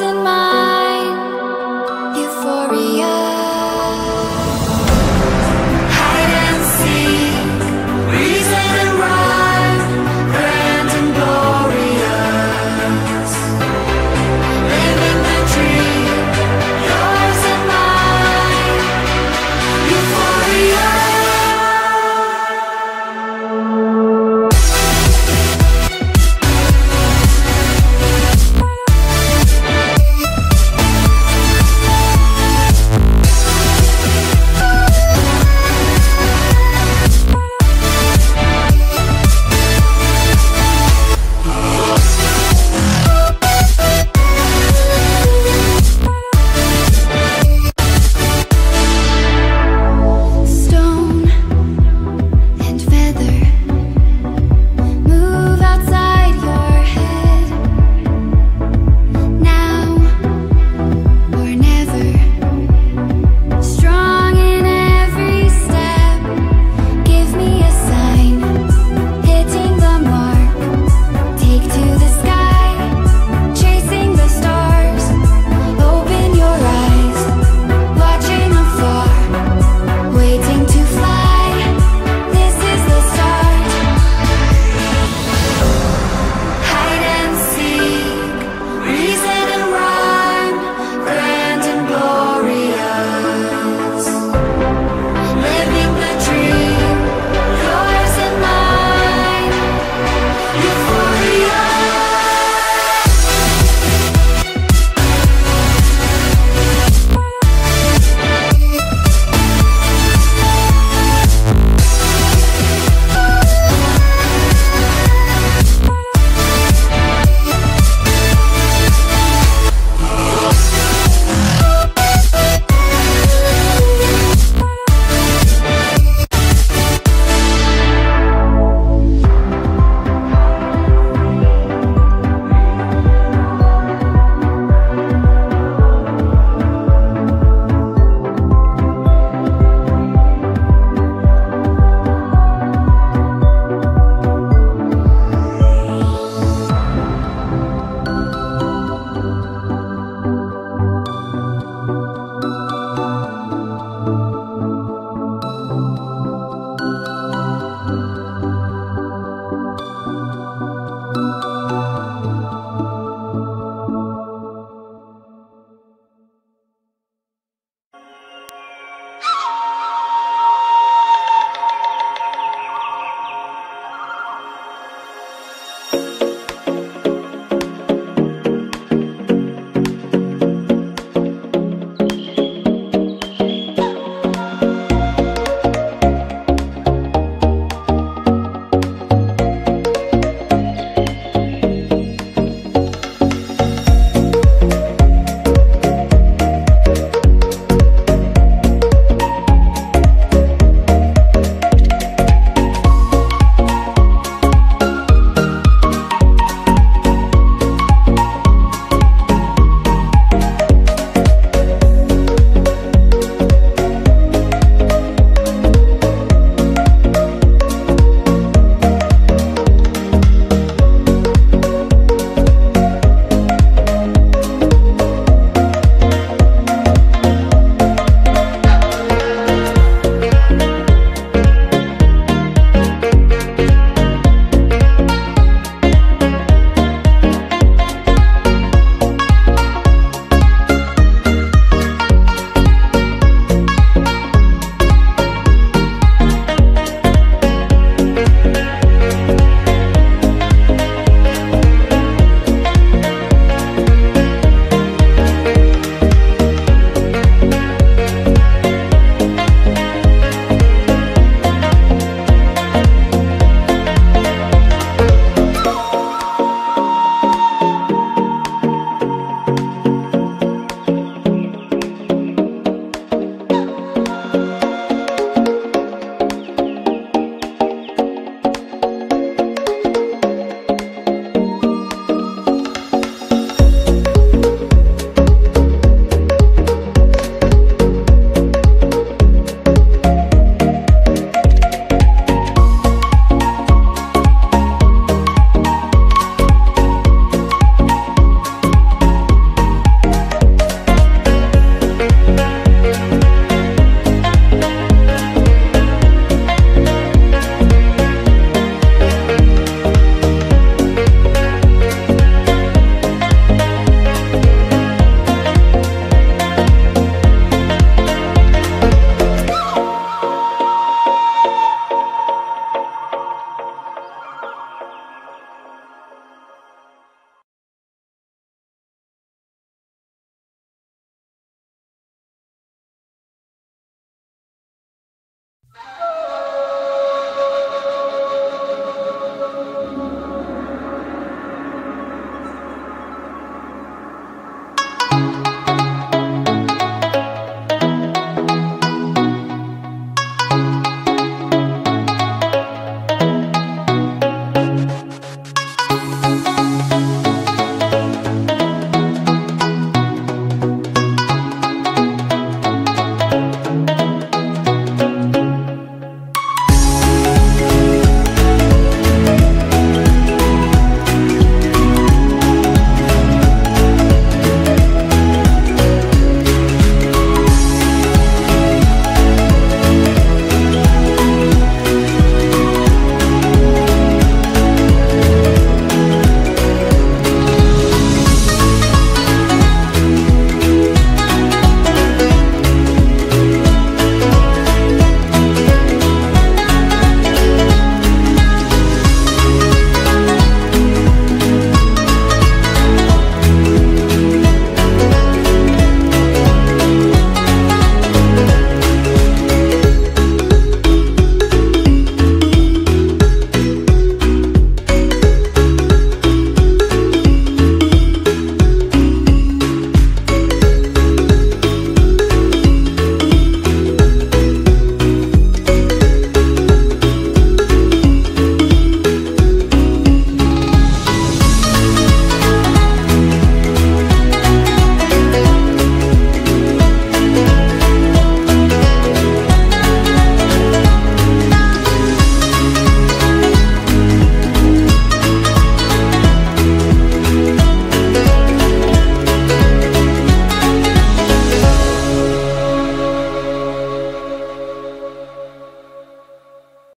in my